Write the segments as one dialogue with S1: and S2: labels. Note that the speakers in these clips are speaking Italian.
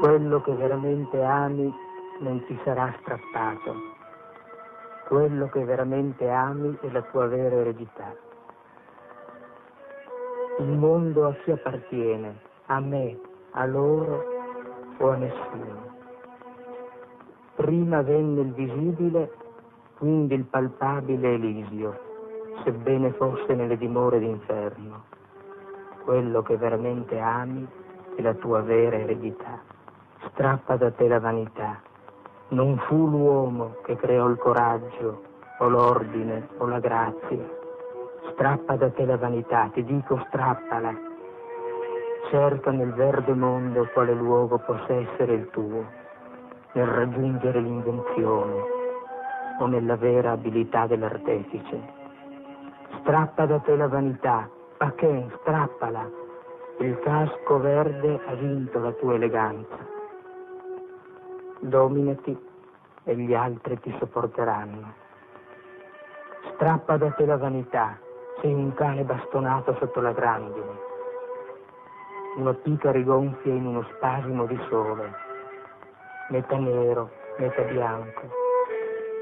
S1: Quello che veramente ami non ti sarà strappato. Quello che veramente ami è la tua vera eredità. Il mondo a chi appartiene? A me, a loro o a nessuno? Prima venne il visibile, quindi il palpabile Elisio, sebbene fosse nelle dimore d'inferno. Quello che veramente ami è la tua vera eredità. Strappa da te la vanità. Non fu l'uomo che creò il coraggio o l'ordine o la grazia Strappa da te la vanità, ti dico strappala. Cerca nel verde mondo quale luogo possa essere il tuo, nel raggiungere l'invenzione o nella vera abilità dell'artefice. Strappa da te la vanità, perché strappala. Il casco verde ha vinto la tua eleganza. Dominati e gli altri ti sopporteranno. Strappa da te la vanità, sei un cane bastonato sotto la grandine, una pica rigonfia in uno spasimo di sole, metà nero, metà bianco,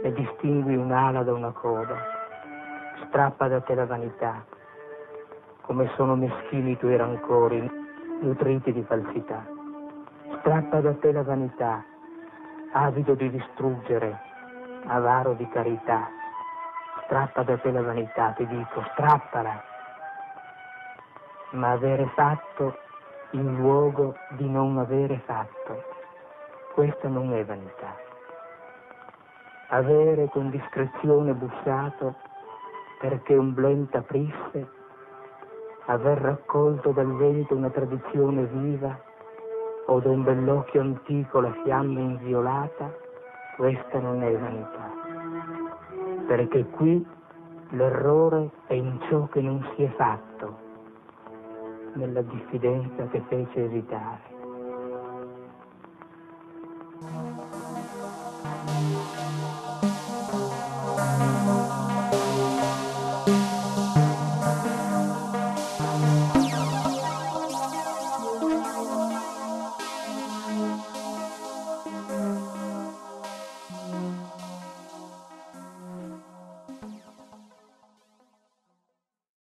S1: e distingui un'ala da una coda. Strappa da te la vanità, come sono meschini i tuoi rancori, nutriti di falsità. Strappa da te la vanità, avido di distruggere, avaro di carità strappa da te la vanità, ti dico, strappala. Ma avere fatto in luogo di non avere fatto, questa non è vanità. Avere con discrezione bussato perché un blent aprisse, aver raccolto dal vento una tradizione viva o da un bell'occhio antico la fiamma inviolata, questa non è vanità perché qui l'errore è in ciò che non si è fatto, nella diffidenza che fece esitare.